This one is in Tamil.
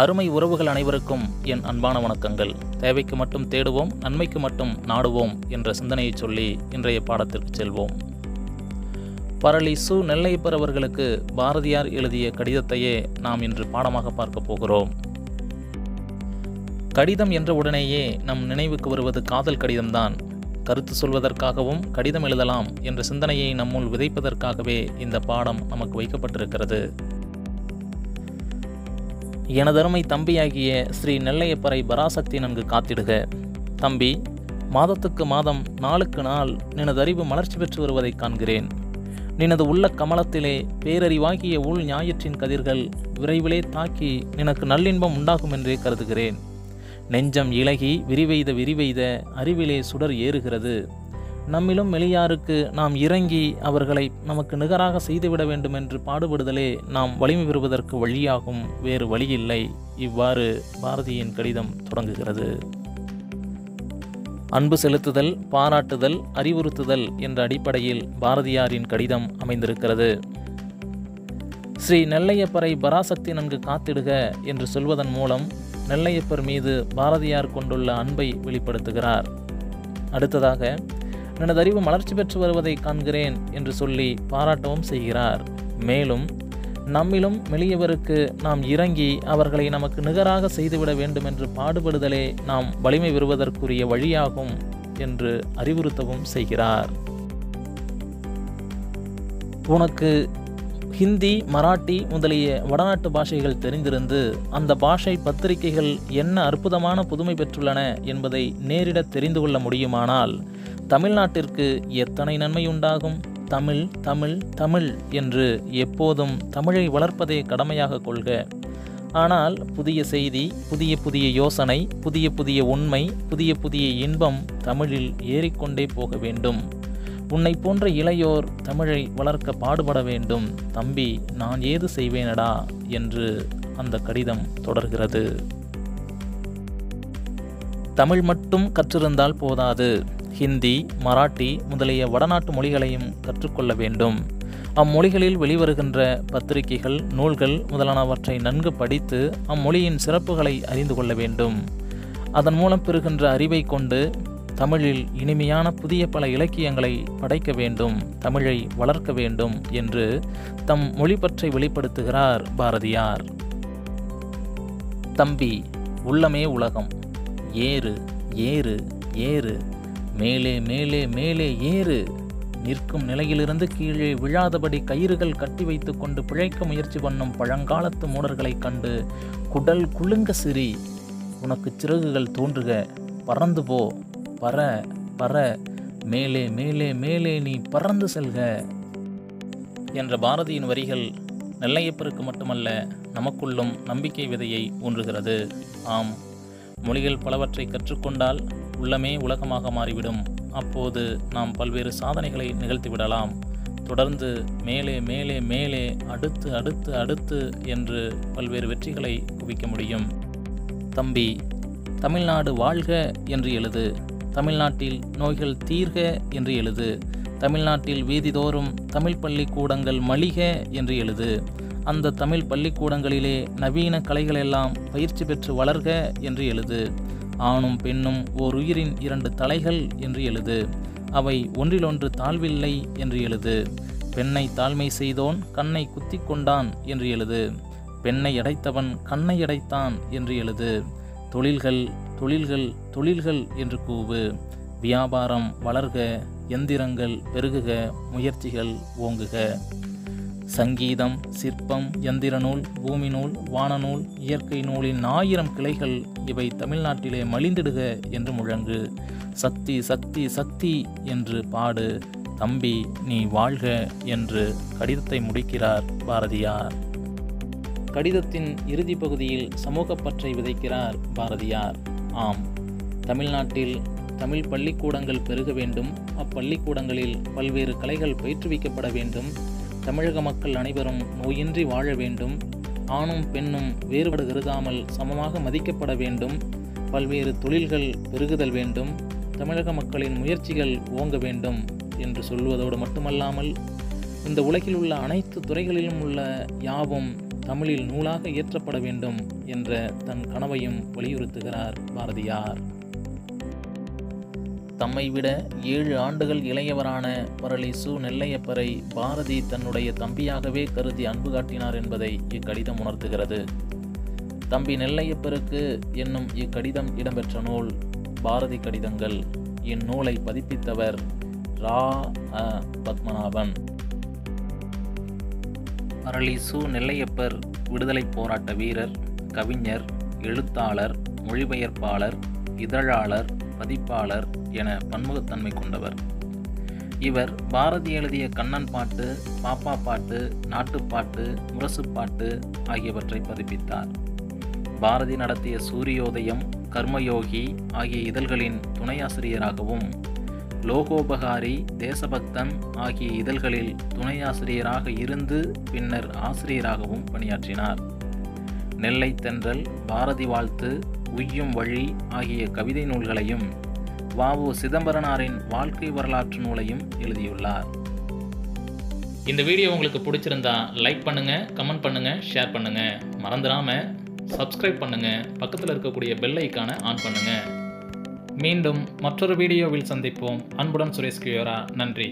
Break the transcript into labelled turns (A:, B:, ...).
A: அருமை உறவுகள் அனைவருக்கும் என் அன்பான வணக்கங்கள். தேவைக்கு மட்டும் தேடுவோம் நன்மைக்கு மட்டும் நாடுவோம் என்ற சிந்தனையை சொல்லி இன்றைய பாடத்திற்கு செல்வோம். பரளி சு நெல்லையப்பர் அவர்களுக்கு பாரதியார் எழுதிய கடிதத்தையே நாம் இன்று பாடமாக பார்க்க போகிறோம். கடிதம் என்ற உடனேயே நம் நினைவுக்கு வருவது காதல் கடிதம்தான். கருத்து சொல்வதற்காகவும் கடிதம் எழுதலாம் என்ற சிந்தனையை நம்முள் விதைப்பதற்காகவே இந்த பாடம் நமக்கு வைக்கப்பட்டிருக்கிறது. எனதருமை தம்பியாகிய ஸ்ரீ நெல்லையப்பரை பராசக்தி நன்கு காத்திடுக. தம்பி மாதத்துக்கு மாதம் நாளுக்கு நாள் நினதறிவு மலர்ச்சி பெற்று வருவதை காண்கிறேன். நினது உள்ள கமலத்திலே பேரறிவாகிய உள் ஞாயிற்றின் கதிர்கள் விரைவிலே தாக்கி நினக்கு நல்லின்பம் உண்டாகும் என்றே கருதுகிறேன். நெஞ்சம் இலகி விரிவெய்த விரிவெய்த அறிவிலே சுடர் ஏறுகிறது. நம்மிலும் மெளியாருக்கு நாம் இறங்கி அவர்களை நமக்கு நிகராக செய்துவிட வேண்டும் என்று பாடுபடுதலே நாம் வலிமை பெறுவதற்கு வழியாகும். வேறு வழியில்லை. இவ்வாறு பாரதியின் கடிதம் தொடங்குகிறது. அன்பு செலுத்துதல் பாராட்டுதல் அறிவுறுத்துதல் என்ற அடிப்படையில் பாரதியாரின் கடிதம் அமைந்திருக்கிறது. ஸ்ரீ நெல்லையப்பரை பராசக்தி நன்கு காத்திடுக என்று சொல்வதன் மூலம் நெல்லையப்பர் மீது பாரதியார் கொண்டுள்ள அன்பை வெளிப்படுத்துகிறார். அடுத்ததாக எனதறிவு மலர்ச்சி பெற்று வருவதை காண்கிறேன் என்று சொல்லி பாராட்டவும் செய்கிறார். மேலும் நம்மிலும் மெளியவருக்கு நாம் இறங்கி அவர்களை நமக்கு நிகராக செய்துவிட வேண்டும் என்று பாடுபடுதலே நாம் வலிமை பெறுவதற்குரிய வழியாகும் என்று அறிவுறுத்தவும் செய்கிறார். உனக்கு ஹிந்தி மராட்டி முதலிய வடநாட்டு பாஷைகள் தெரிந்திருந்து அந்த பாஷை பத்திரிகைகள் என்ன அற்புதமான புதுமை பெற்றுள்ளன என்பதை நேரிட தெரிந்து கொள்ள முடியுமானால் தமிழ்நாட்டிற்கு எத்தனை நன்மை உண்டாகும்? தமிழ் தமிழ் தமிழ் என்று எப்போதும் தமிழை வளர்ப்பதே கடமையாக கொள்க. ஆனால் புதிய செய்தி புதிய புதிய யோசனை புதிய புதிய உண்மை புதிய புதிய இன்பம் தமிழில் ஏறிக்கொண்டே போக வேண்டும். உன்னை போன்ற இளையோர் தமிழை வளர்க்க பாடுபட வேண்டும். தம்பி நான் ஏது செய்வேனடா? என்று அந்த கடிதம் தொடர்கிறது. தமிழ் மட்டும் கற்றிருந்தால் போதாது. ஹிந்தி மராட்டி முதலிய வடநாட்டு மொழிகளையும் கற்றுக்கொள்ள வேண்டும். அம்மொழிகளில் வெளிவருகின்ற பத்திரிகைகள் நூல்கள் முதலானவற்றை நன்கு படித்து அம்மொழியின் சிறப்புகளை அறிந்து கொள்ள வேண்டும். அதன் மூலம் பெறுகின்ற அறிவை கொண்டு தமிழில் இனிமையான புதிய பல இலக்கியங்களை படைக்க வேண்டும் தமிழை வளர்க்க வேண்டும் என்று தம் மொழி பற்றை வெளிப்படுத்துகிறார் பாரதியார். தம்பி உள்ளமே உலகம். ஏறு ஏறு ஏறு. மேலே மேலே மேலே ஏறு. நிற்கும் நிலையிலிருந்து கீழே விழாதபடி கயிறுகள் கட்டி வைத்து கொண்டு பிழைக்க முயற்சி பண்ணும் பழங்காலத்து மூடர்களைக் கண்டு குடல் குலுங்க சிரி. உனக்கு சிறகுகள் தோன்றுக. பறந்து போ. பற பற மேலே மேலே மேலே நீ பறந்து செல்க. என்ற பாரதியின் வரிகள் நெல்லையப்பருக்கு மட்டுமல்ல நமக்குள்ளும் நம்பிக்கை விதையை ஊன்றுகிறது. ஆம். மொழிகள் பலவற்றை கற்றுக்கொண்டால் உள்ளமே உலகமாக மாறிவிடும். அப்போது நாம் பல்வேறு சாதனைகளை நிகழ்த்திவிடலாம். தொடர்ந்து மேலே மேலே மேலே அடுத்து அடுத்து அடுத்து என்று பல்வேறு வெற்றிகளை குவிக்க முடியும். தம்பி தமிழ்நாடு வாழ்க என்று எழுது. தமிழ்நாட்டில் நோய்கள் தீர்க என்று எழுது. தமிழ்நாட்டில் வீதிதோறும் தமிழ் பள்ளிக்கூடங்கள் மளிக என்று எழுது. அந்த தமிழ் பள்ளிக்கூடங்களிலே நவீன கலைகளெல்லாம் பயிற்சி பெற்று வளர்க என்று எழுது. ஆணும் பெண்ணும் ஓர் உயிரின் இரண்டு தலைகள் என்று எழுது. அவை ஒன்றிலொன்று தாழ்வில்லை என்று எழுது. பெண்ணை தாழ்மை செய்தோன் கண்ணை குத்தி கொண்டான் என்று எழுது. பெண்ணை அடைத்தவன் கண்ணை அடைத்தான் என்று எழுது. தொழில்கள் தொழில்கள் தொழில்கள் என்று கூவு. வியாபாரம் வளர்க எந்திரங்கள் பெருகுக முயற்சிகள் ஓங்குக. சங்கீதம் சிற்பம் எந்திர நூல் பூமி நூல் வானநூல் இயற்கை நூலின் ஆயிரம் கிளைகள் இவை தமிழ்நாட்டிலே மலிந்திடுக என்று முழங்கு. சக்தி சக்தி சக்தி என்று பாடு. தம்பி நீ வாழ்க என்று கடிதத்தை முடிக்கிறார் பாரதியார். கடிதத்தின் இறுதி பகுதியில் சமூகப்பற்றை பற்றை விதைக்கிறார் பாரதியார். ஆம் தமிழ்நாட்டில் தமிழ் பள்ளிக்கூடங்கள் பெருக வேண்டும். அப்பள்ளிக்கூடங்களில் பல்வேறு கலைகள் பயிற்றுவிக்கப்பட வேண்டும். தமிழக மக்கள் அனைவரும் நோயின்றி வாழ வேண்டும். ஆணும் பெண்ணும் வேறுபாடு கருதாமல் சமமாக மதிக்கப்பட வேண்டும். பல்வேறு தொழில்கள் பெருகுதல் வேண்டும். தமிழக மக்களின் முயற்சிகள் ஓங்க வேண்டும் என்று சொல்வதோடு மட்டுமல்லாமல் இந்த உலகில் உள்ள அனைத்து துறைகளிலும் உள்ள யாவும் தமிழில் நூலாக இயற்றப்பட வேண்டும் என்ற தன் கனவையும் வலியுறுத்துகிறார் பாரதியார். தம்மை விட ஏழு ஆண்டுகள் இளையவரான பரளி சு நெல்லையப்பரை பாரதி தன்னுடைய தம்பியாகவே கருதி அன்பு காட்டினார் என்பதை இக்கடிதம் உணர்த்துகிறது. தம்பி நெல்லையப்பருக்கு என்னும் இக்கடிதம் இடம்பெற்ற நூல் பாரதி கடிதங்கள். இந்நூலை பதிப்பித்தவர் ரா. அ. பத்மநாபன். பரளி சு நெல்லையப்பர் விடுதலைப் போராட்ட வீரர் கவிஞர் எழுத்தாளர் மொழிபெயர்ப்பாளர் இதழாளர் பதிப்பாளர் என பன்முகத்தன்மை கொண்டவர். இவர் பாரதி எழுதிய கண்ணன் பாட்டு பாப்பா பாட்டு நாட்டுப்பாட்டு முரசுப்பாட்டு ஆகியவற்றை பதிப்பித்தார். பாரதி நடத்திய சூரியோதயம் கர்மயோகி ஆகிய இதழ்களின் துணையாசிரியராகவும் லோகோபகாரி தேசபக்தன் ஆகிய இதழ்களில் துணையாசிரியராக இருந்து பின்னர் ஆசிரியராகவும் பணியாற்றினார். நெல்லை தென்றல் பாரதி வாழ்த்து உய்யும் வழி ஆகிய கவிதை நூல்களையும் வாவு சிதம்பரனாரின் வாழ்க்கை வரலாற்று நூலையும் எழுதியுள்ளார். இந்த வீடியோ உங்களுக்கு பிடிச்சிருந்தா லைக் பண்ணுங்க கமெண்ட் பண்ணுங்க ஷேர் பண்ணுங்க. மறந்துடாம சப்ஸ்கிரைப் பண்ணுங்க. பக்கத்தில் இருக்கக்கூடிய பெல் ஐக்கானை ஆன் பண்ணுங்க. மீண்டும் மற்றொரு வீடியோவில் சந்திப்போம். அன்புடன் சுரேஷ் கியோரா நன்றி.